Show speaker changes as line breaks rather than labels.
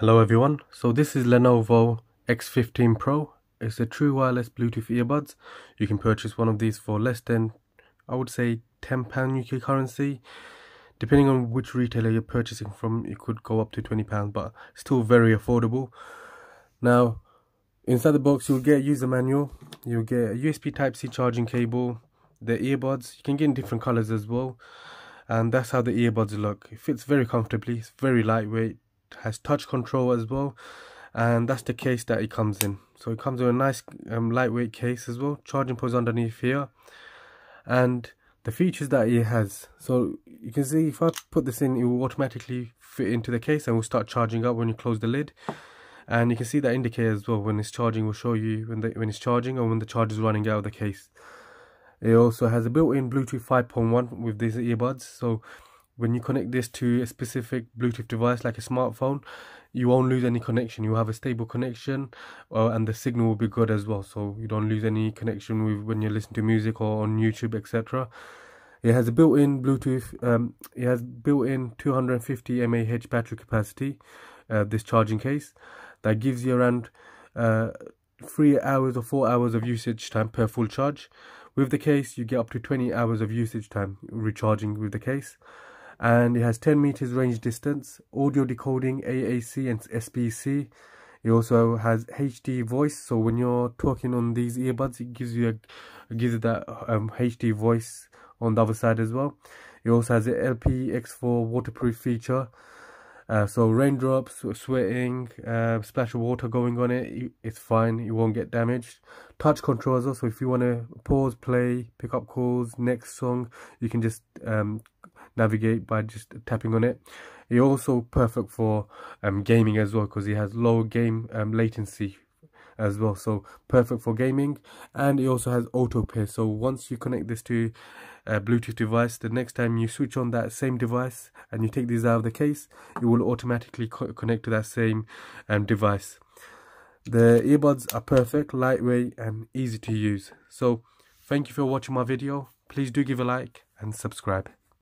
Hello everyone, so this is Lenovo X15 Pro. It's a true wireless Bluetooth earbuds. You can purchase one of these for less than, I would say, £10 UK currency. Depending on which retailer you're purchasing from, it could go up to £20, but still very affordable. Now, inside the box you'll get a user manual, you'll get a USB Type-C charging cable, the earbuds, you can get in different colors as well. And that's how the earbuds look. It fits very comfortably, it's very lightweight, has touch control as well. And that's the case that it comes in. So it comes in a nice um, lightweight case as well charging ports underneath here. And the features that it has. So you can see if I put this in it will automatically fit into the case and will start charging up when you close the lid. And you can see that indicator as well when it's charging will show you when, the, when it's charging or when the charge is running out of the case. It also has a built-in Bluetooth 5.1 with these earbuds. So when you connect this to a specific Bluetooth device like a smartphone, you won't lose any connection. You will have a stable connection, uh, and the signal will be good as well. So you don't lose any connection with when you listen to music or on YouTube, etc. It has a built-in Bluetooth. Um, it has built-in 250 mAh battery capacity. Uh, this charging case that gives you around uh, three hours or four hours of usage time per full charge. With the case, you get up to 20 hours of usage time recharging with the case and it has 10 meters range distance, audio decoding, AAC and SBC. It also has HD voice, so when you're talking on these earbuds, it gives you a gives you that um, HD voice on the other side as well. It also has an LPX4 waterproof feature. Uh, so raindrops, sweating, uh, splash of water going on it, it's fine, it won't get damaged. Touch controls as well, so if you want to pause, play, pick up calls, next song, you can just um, navigate by just tapping on it. It's also perfect for um, gaming as well because it has low game um, latency as well so perfect for gaming. And it also has auto pair so once you connect this to a bluetooth device the next time you switch on that same device and you take these out of the case it will automatically co connect to that same um, device. The earbuds are perfect lightweight and easy to use. So thank you for watching my video. Please do give a like and subscribe